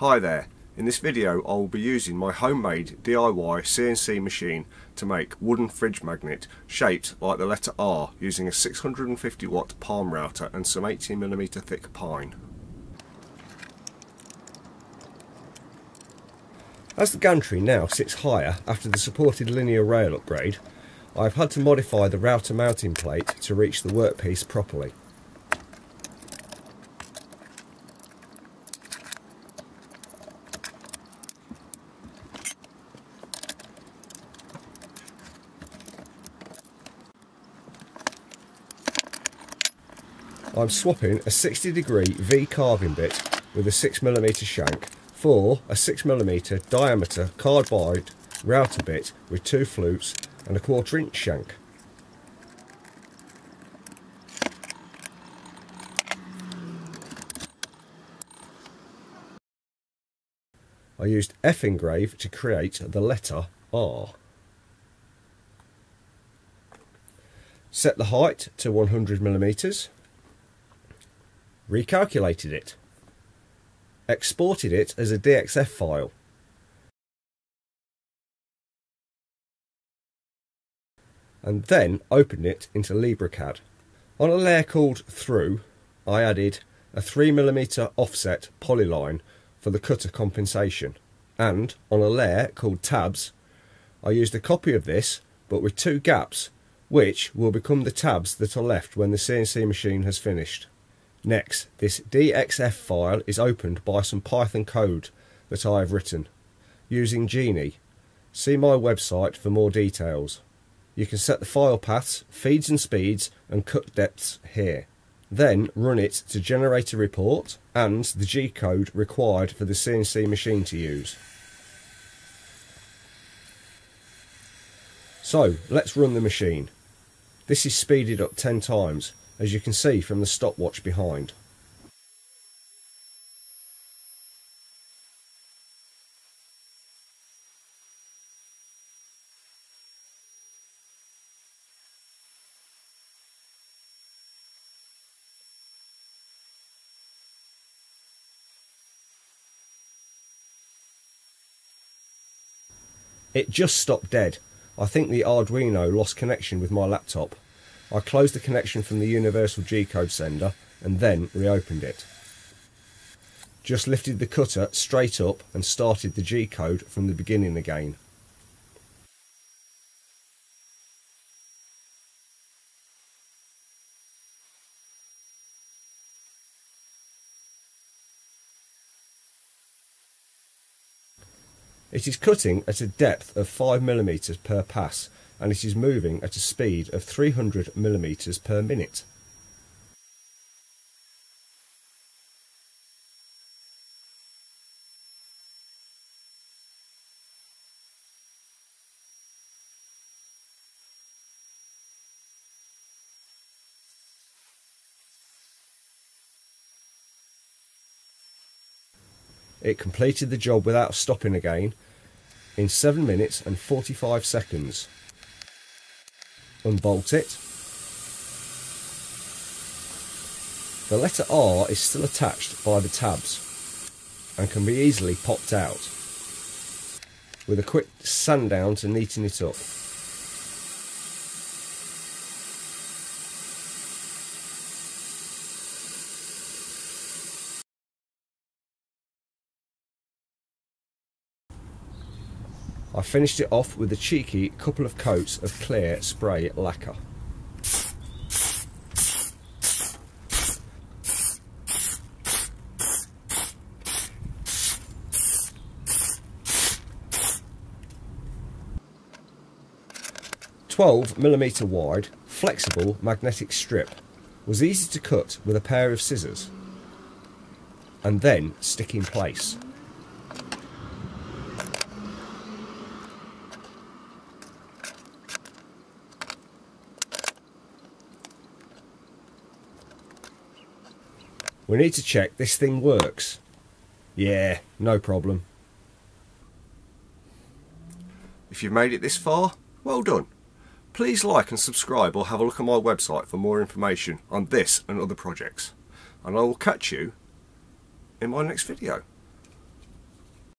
Hi there, in this video I will be using my homemade DIY CNC machine to make wooden fridge magnet shaped like the letter R using a 650 watt palm router and some 18mm thick pine. As the gantry now sits higher after the supported linear rail upgrade, I have had to modify the router mounting plate to reach the workpiece properly. I'm swapping a 60 degree V carving bit with a 6mm shank for a 6mm diameter carbide router bit with two flutes and a quarter inch shank. I used F-Engrave to create the letter R. Set the height to 100 millimeters recalculated it, exported it as a DXF file, and then opened it into LibreCAD. On a layer called Through, I added a 3mm offset polyline for the cutter compensation, and on a layer called Tabs, I used a copy of this but with two gaps, which will become the tabs that are left when the CNC machine has finished. Next, this DXF file is opened by some Python code that I have written using Geany. See my website for more details. You can set the file paths, feeds and speeds and cut depths here. Then run it to generate a report and the G code required for the CNC machine to use. So let's run the machine. This is speeded up 10 times as you can see from the stopwatch behind. It just stopped dead. I think the Arduino lost connection with my laptop. I closed the connection from the universal G-code sender and then reopened it. Just lifted the cutter straight up and started the G-code from the beginning again. It is cutting at a depth of 5mm per pass and it is moving at a speed of 300 millimeters per minute. It completed the job without stopping again in 7 minutes and 45 seconds unbolt it. The letter R is still attached by the tabs and can be easily popped out with a quick sand down to neaten it up. I finished it off with a cheeky couple of coats of clear spray lacquer. Twelve millimeter wide, flexible magnetic strip was easy to cut with a pair of scissors and then stick in place. We need to check this thing works. Yeah, no problem. If you've made it this far, well done. Please like and subscribe or have a look at my website for more information on this and other projects. And I will catch you in my next video.